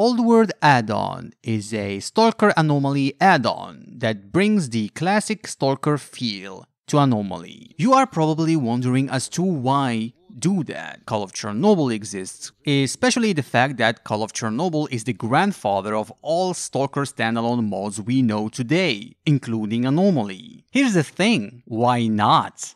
Old World add-on is a Stalker Anomaly add-on that brings the classic Stalker feel to Anomaly. You are probably wondering as to why do that. Call of Chernobyl exists, especially the fact that Call of Chernobyl is the grandfather of all Stalker standalone mods we know today, including Anomaly. Here's the thing, why not?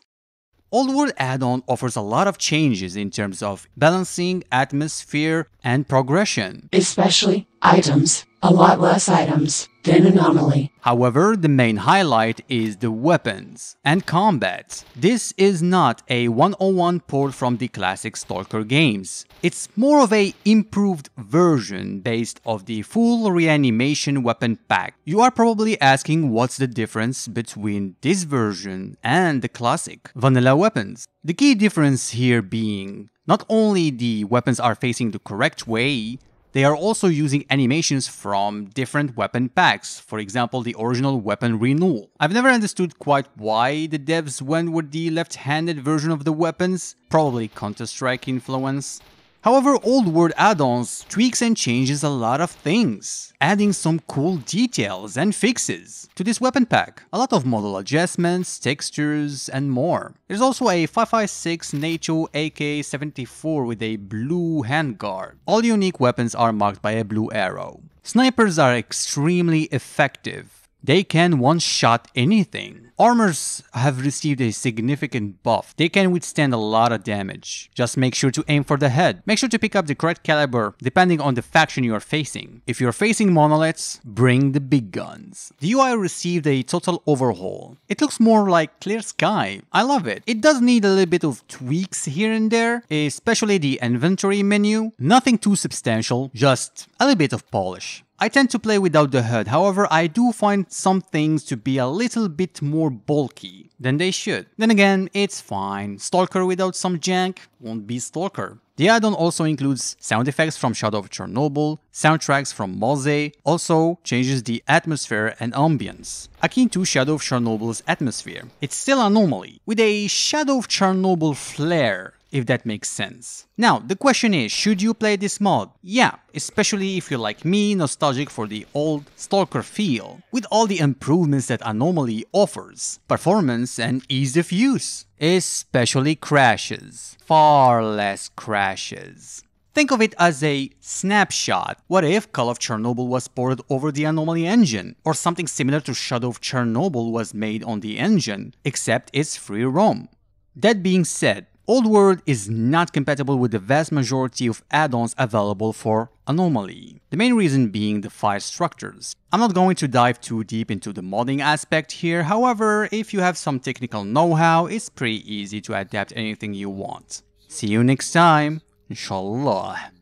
Old World add-on offers a lot of changes in terms of balancing, atmosphere, and progression. Especially items. A lot less items Anomaly. However, the main highlight is the weapons and combat. This is not a 101 port from the classic Stalker games. It's more of a improved version based off the full reanimation weapon pack. You are probably asking what's the difference between this version and the classic vanilla weapons. The key difference here being not only the weapons are facing the correct way, they are also using animations from different weapon packs, for example the original weapon renewal. I've never understood quite why the devs went with the left-handed version of the weapons, probably Counter-Strike influence. However, Old World add-ons tweaks and changes a lot of things, adding some cool details and fixes to this weapon pack. A lot of model adjustments, textures, and more. There's also a 5.56 NATO AK-74 with a blue handguard. All unique weapons are marked by a blue arrow. Snipers are extremely effective they can one-shot anything. Armors have received a significant buff. They can withstand a lot of damage. Just make sure to aim for the head. Make sure to pick up the correct caliber depending on the faction you are facing. If you're facing monoliths, bring the big guns. The UI received a total overhaul. It looks more like clear sky. I love it. It does need a little bit of tweaks here and there, especially the inventory menu. Nothing too substantial, just a little bit of polish. I tend to play without the HUD, however I do find some things to be a little bit more bulky than they should. Then again, it's fine, Stalker without some jank won't be Stalker. The add-on also includes sound effects from Shadow of Chernobyl, soundtracks from MooZE, also changes the atmosphere and ambience, akin to Shadow of Chernobyl's atmosphere. It's still Anomaly, with a Shadow of Chernobyl flair if that makes sense. Now, the question is, should you play this mod? Yeah, especially if you're like me, nostalgic for the old Stalker feel, with all the improvements that Anomaly offers, performance and ease of use, especially crashes, far less crashes. Think of it as a snapshot. What if Call of Chernobyl was ported over the Anomaly engine? Or something similar to Shadow of Chernobyl was made on the engine, except it's free roam. That being said, Old World is not compatible with the vast majority of add-ons available for Anomaly. The main reason being the file structures. I'm not going to dive too deep into the modding aspect here, however, if you have some technical know-how, it's pretty easy to adapt anything you want. See you next time, inshallah.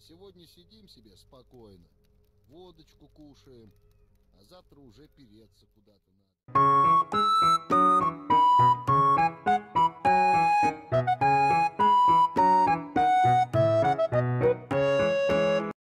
Сегодня сидим себе спокойно, водочку кушаем, а завтра уже переться куда-то надо.